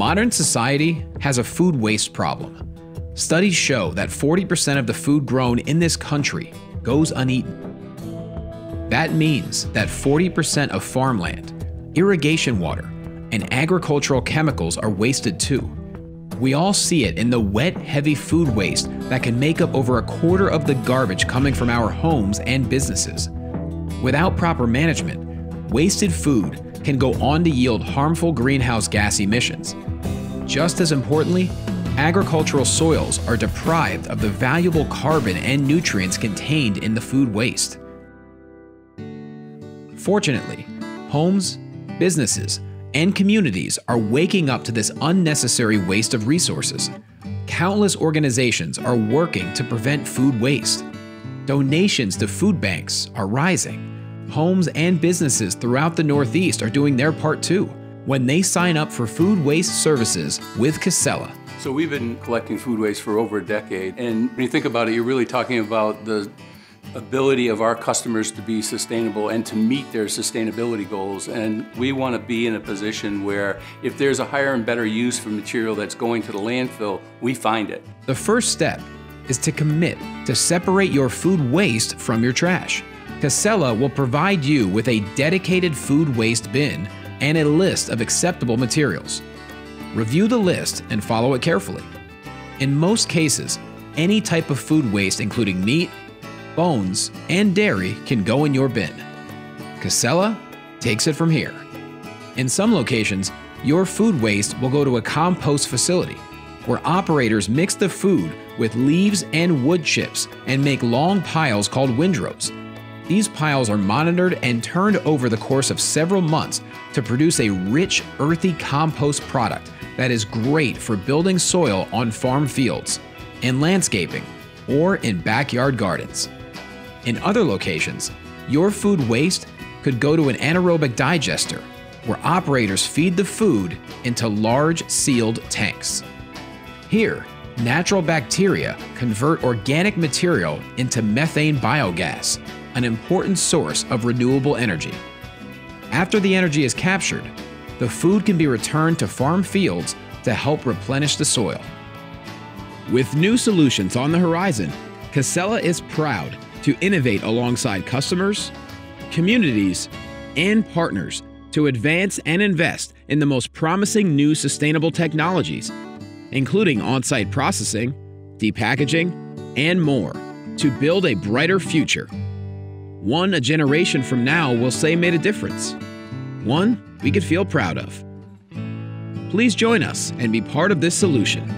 Modern society has a food waste problem. Studies show that 40% of the food grown in this country goes uneaten. That means that 40% of farmland, irrigation water, and agricultural chemicals are wasted too. We all see it in the wet, heavy food waste that can make up over a quarter of the garbage coming from our homes and businesses. Without proper management, wasted food can go on to yield harmful greenhouse gas emissions. Just as importantly, agricultural soils are deprived of the valuable carbon and nutrients contained in the food waste. Fortunately, homes, businesses, and communities are waking up to this unnecessary waste of resources. Countless organizations are working to prevent food waste. Donations to food banks are rising. Homes and businesses throughout the Northeast are doing their part too when they sign up for food waste services with Casella. So we've been collecting food waste for over a decade, and when you think about it, you're really talking about the ability of our customers to be sustainable and to meet their sustainability goals. And we want to be in a position where if there's a higher and better use for material that's going to the landfill, we find it. The first step is to commit to separate your food waste from your trash. Casella will provide you with a dedicated food waste bin and a list of acceptable materials. Review the list and follow it carefully. In most cases, any type of food waste, including meat, bones, and dairy, can go in your bin. Casella takes it from here. In some locations, your food waste will go to a compost facility where operators mix the food with leaves and wood chips and make long piles called windrows. These piles are monitored and turned over the course of several months to produce a rich, earthy compost product that is great for building soil on farm fields, in landscaping, or in backyard gardens. In other locations, your food waste could go to an anaerobic digester where operators feed the food into large sealed tanks. Here, natural bacteria convert organic material into methane biogas, an important source of renewable energy. After the energy is captured, the food can be returned to farm fields to help replenish the soil. With new solutions on the horizon, Casella is proud to innovate alongside customers, communities, and partners to advance and invest in the most promising new sustainable technologies, including on site processing, depackaging, and more, to build a brighter future. One a generation from now will say made a difference. One we could feel proud of. Please join us and be part of this solution.